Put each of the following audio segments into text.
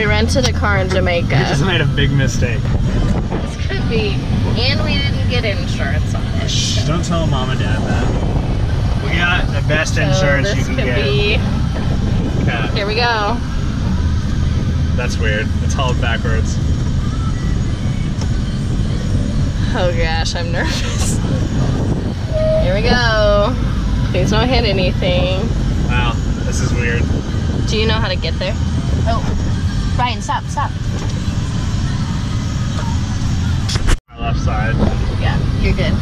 We rented a car in Jamaica. We just made a big mistake. This could be. And we didn't get insurance on it. Shh, don't tell mom and dad that. We got the best So insurance you can could get. be. Yeah, Here we go. that's weird. It's hauled backwards. Oh gosh, I'm nervous. Here we go. Please don't hit anything. Wow, this is weird. Do you know how to get there? Oh, Ryan, stop, stop. Our left side. Yeah, you're good.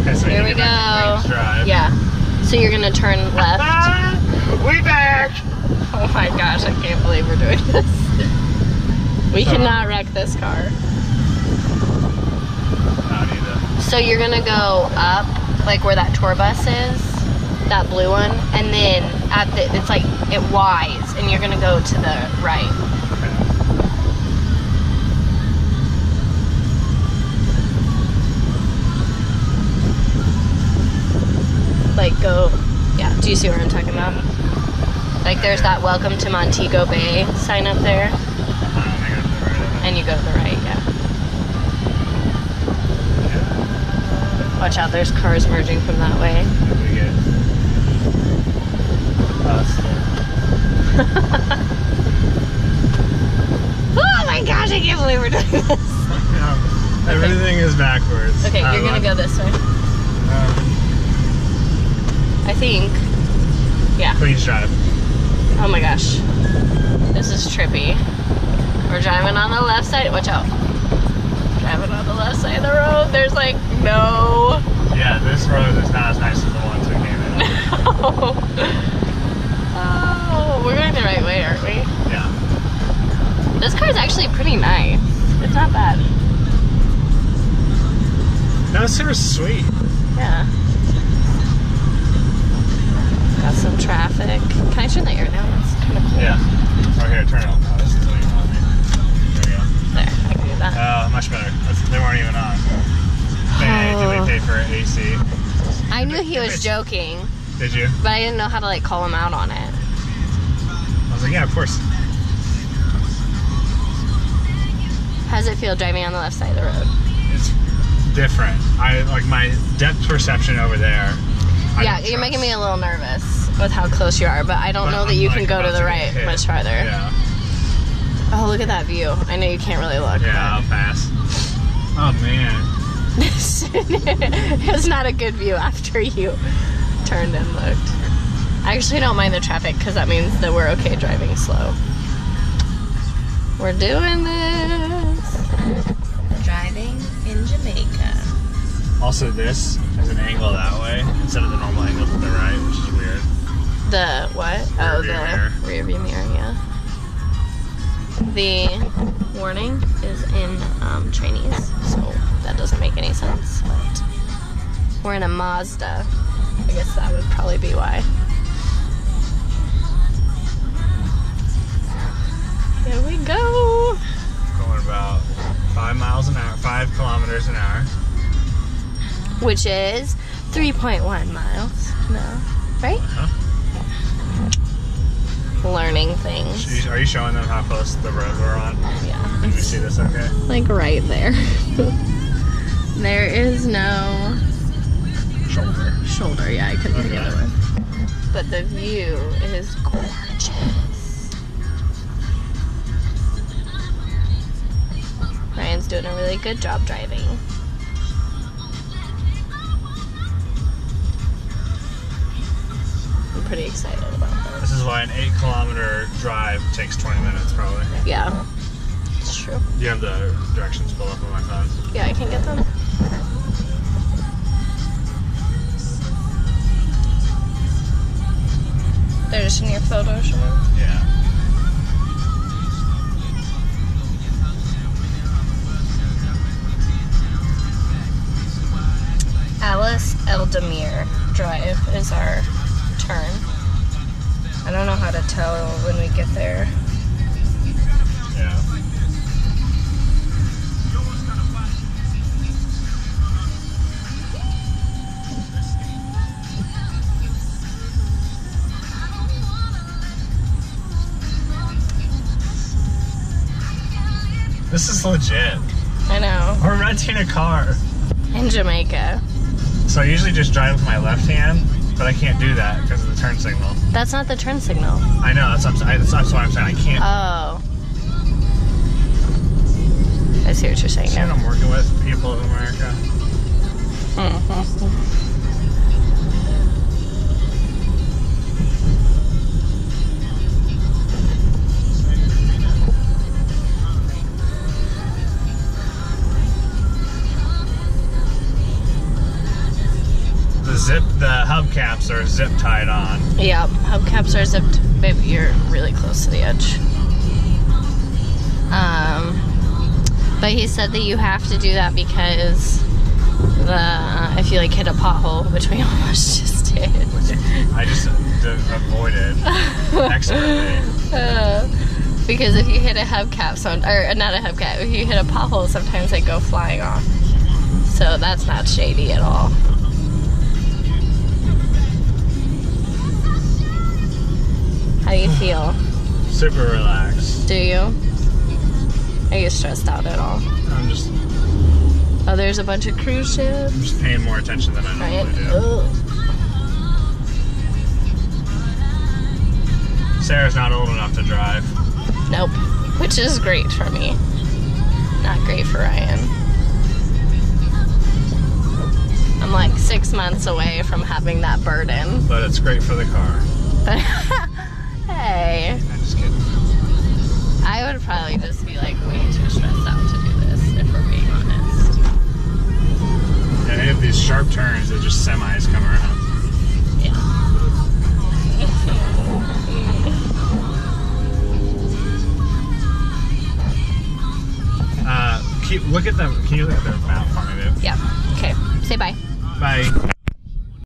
Okay, so Here we go. to Range Drive. Yeah. So you're gonna turn left. We back! Oh my gosh, I can't believe we're doing this. We So- cannot wreck this car. Not either. So you're gonna go up, like where that tour bus is, that blue one, and then at the, it's like it Y's, and you're gonna go to the right. Like go, yeah. Do you see what I'm talking about? Like there's that Welcome to Montego Bay sign up there, and you go to the right. Yeah. Watch out, there's cars merging from that way. Oh my gosh, I can't believe we're doing this. No, everything is backwards. Okay, you're gonna go this way. Um, I think. Yeah. please drive. Oh my gosh. This is trippy. We're driving on the left side. Watch out. Driving on the left side of the road. There's like no. Yeah, this road is not as nice as the ones we came in. oh, we're going the right way, aren't we? Yeah. This car's actually pretty nice. It's not bad. No, it's super sweet. Yeah. Got some traffic. Can I turn the air down? That's kind of cool. Yeah. Oh, here, turn it on. Oh, this is what you want me. There you go. There, I can do that. Oh, much better. That's, they weren't even on. They, Oh. Did they pay for AC? I knew he was joking, Did you? but I didn't know how to like call him out on it. I was like, yeah, of course. How does it feel driving on the left side of the road? It's different. I like my depth perception over there. I yeah, you're making me a little nervous with how close you are, but I don't But know that I'm, you like, can go to the get right hit. much farther. Yeah. Oh, look at that view. I know you can't really look. Yeah, I'll pass. Oh man. it's not a good view after you turned and looked. I actually don't mind the traffic because that means that we're okay driving slow. We're doing this. Driving in Jamaica. Also, this is an angle that way instead of the normal angle to the right, which is weird. The what? Oh, Rear view the mirror. rear view mirror, yeah. The warning is in um, Chinese, so that doesn't make any sense. But we're in a Mazda. I guess that would probably be why. Here we go. Going about five miles an hour, five kilometers an hour. Which is 3.1 miles. No, right? Huh? Learning things. Are you- showing them how close the road we're on? Yeah. Can we see this okay? like right there. there is no Shoulder. shoulder. Yeah, I couldn't Okay. the other one. But the view is gorgeous. Doing a really good job driving. I'm pretty excited about this. This is why an eight kilometer drive takes 20 minutes probably. Yeah, it's true. Do you have the directions pulled up on my phone? Yeah, I can get them. They're just in your photo, Sean. Is our turn. I don't know how to tell when we get there. Yeah. This is legit. I know. We're renting a car. In Jamaica. So I usually just drive with my left hand, but I can't do that because of the turn signal. That's not the turn signal. I know, that's what I'm, saying- that's, that's what I'm saying. I can't. Oh. I see what you're saying See what now. I'm working with, people of America. Mhm. The zip, the hubcaps are zip tied on. Yeah, hubcaps are zipped. Babe, you're really close to the edge. Um, but he said that you have to do that because the if you like hit a pothole, which we almost just did. I just avoided expertly. Uh, because if you hit a hubcap, some, or not a hubcap, if you hit a pothole, sometimes they go flying off. So that's not shady at all. How do you feel? Super relaxed. Do you? Are you stressed out at all? I'm just, Oh, there's a bunch of cruise ships. I'm just paying more attention than I Right? normally do. Ugh. Sarah's not old enough to drive. Nope. Which is great for me. Not great for Ryan. I'm like six months away from having that burden. but it's great for the car. look at the. Can you look at the map for me, dude? yeah. Okay. Say bye. Bye.